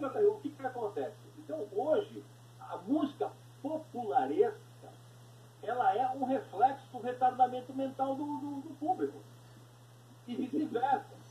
Mas o que, que acontece? Então, hoje, a música popularesca, ela é um reflexo do retardamento mental do, do, do público. E vice-versa.